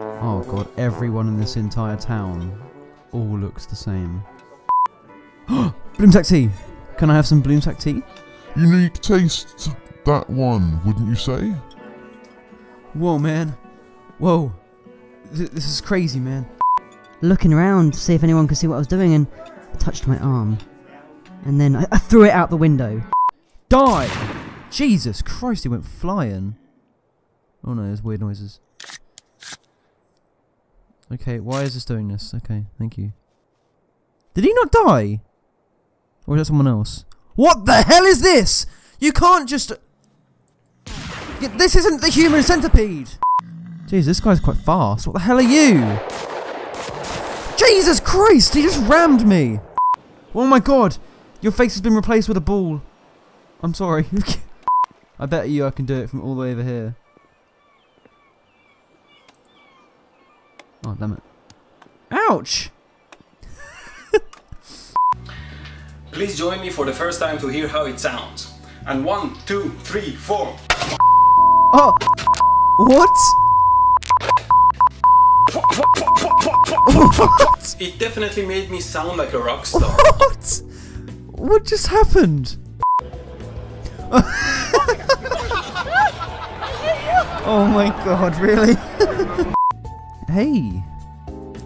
Oh god, everyone in this entire town all looks the same. Bloomsack tea! Can I have some Bloomsack tea? Unique taste, that one, wouldn't you say? Whoa, man. Whoa. Th- this is crazy, man. Looking around to see if anyone could see what I was doing, and I touched my arm. And then I, I threw it out the window. Die! Jesus Christ, he went flying. Oh no, there's weird noises. Okay, why is this doing this? Okay, thank you. Did he not die? Or is that someone else? What the hell is this? You can't just... This isn't the human centipede! Jeez, this guy's quite fast. What the hell are you? Jesus Christ, he just rammed me! Oh my god! Your face has been replaced with a ball. I'm sorry. I bet you I can do it from all the way over here. Oh, damn it. Ouch! Please join me for the first time to hear how it sounds. And one, two, three, four. Oh! What? what? It definitely made me sound like a rock star. What? What just happened? oh my god, really? Hey!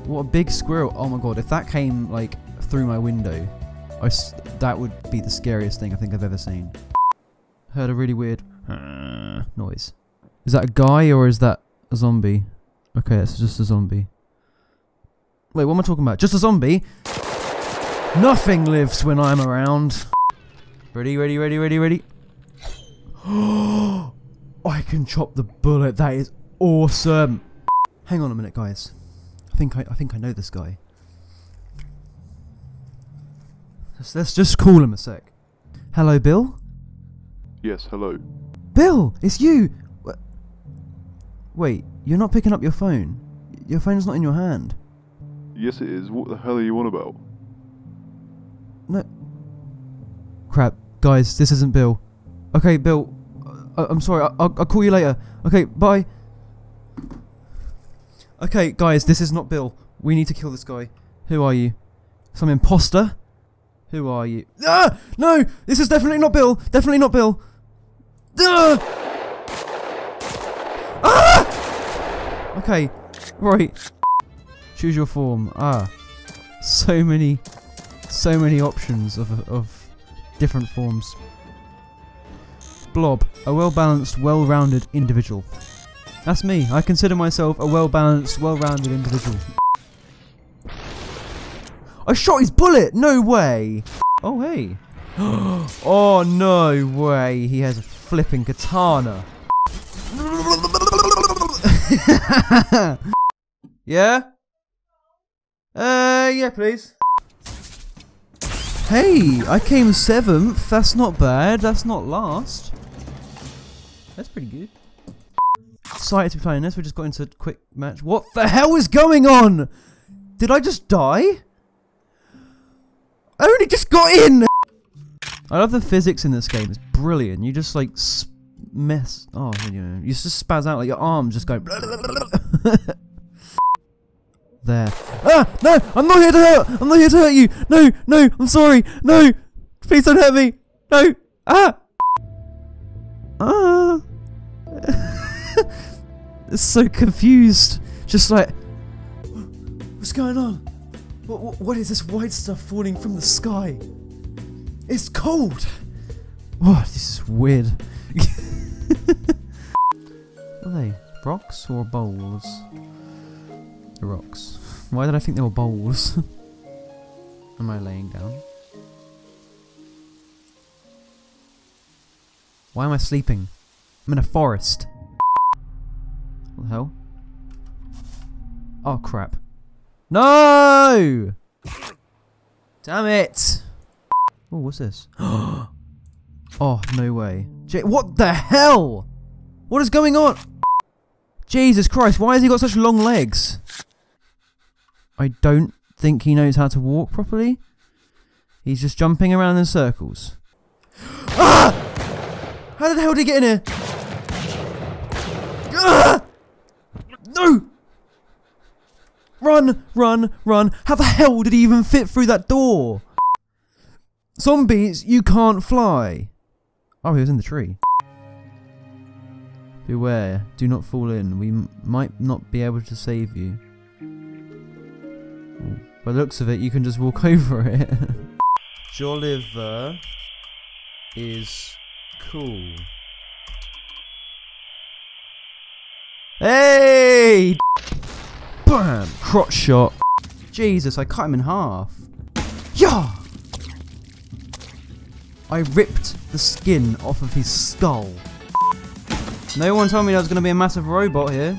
What a big squirrel. Oh my god, if that came, like, through my window, I s that would be the scariest thing I think I've ever seen. Heard a really weird noise. Is that a guy or is that a zombie? Okay, it's just a zombie. Wait, what am I talking about? Just a zombie? Nothing lives when I'm around. Ready, ready, ready, ready, ready. I can chop the bullet. That is awesome. Hang on a minute, guys. I think I, I think I know this guy. Let's, let's just call him a sec. Hello, Bill. Yes, hello. Bill, it's you. Wait, you're not picking up your phone. Your phone's not in your hand. Yes, it is. What the hell are you on about? No. Crap, guys, this isn't Bill. Okay, Bill. Uh, I'm sorry. I- I'll, I'll call you later. Okay, bye. Okay, guys, this is not Bill. We need to kill this guy. Who are you? Some imposter? Who are you? Ah! No! This is definitely not Bill! Definitely not Bill! Ah! Ah! Okay, right. Choose your form. Ah. So many so many options of, of different forms. Blob, a well balanced, well rounded individual. That's me. I consider myself a well balanced, well rounded individual. I shot his bullet! No way! Oh, hey. oh, no way. He has a flipping katana. yeah? Uh, yeah, please. Hey, I came seventh. That's not bad. That's not last. That's pretty good. Excited to be playing this. We just got into a quick match. What the hell is going on? Did I just die? I only just got in. I love the physics in this game. It's brilliant. You just like mess. Oh, you know, you just spaz out like your arms just go. there. Ah! No! I'm not here to hurt! I'm not here to hurt you! No! No! I'm sorry! No! Please don't hurt me! No! Ah! Ah! so confused. Just like. What's going on? What, what, what is this white stuff falling from the sky? It's cold! Oh, this is weird. are they? Rocks or bowls? The rocks. Why did I think they were bowls? Am I laying down? Why am I sleeping? I'm in a forest. Hell? Oh crap. No! Damn it! Oh, what's this? oh, no way. J- what the hell? What is going on? Jesus Christ, why has he got such long legs? I don't think he knows how to walk properly. He's just jumping around in circles. Ah! How the hell did he get in here? Ah! No! Run, run, run. How the hell did he even fit through that door? Zombies, you can't fly. Oh, he was in the tree. Beware, do not fall in. We m- might not be able to save you. By the looks of it, you can just walk over it. Jolliver is cool. Hey! Bam! Crotch shot. Jesus, I cut him in half. Yeah! I ripped the skin off of his skull. No one told me there was going to be a massive robot here.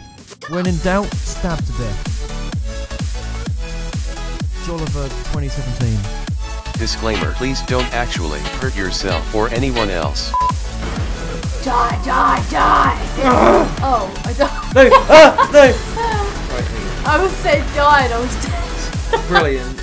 When in doubt, stab to death. Jolliver 2017. Disclaimer Please don't actually hurt yourself or anyone else. Die, die, die! oh, I died. No! Ah! No! I was saying died, I was dead. Brilliant.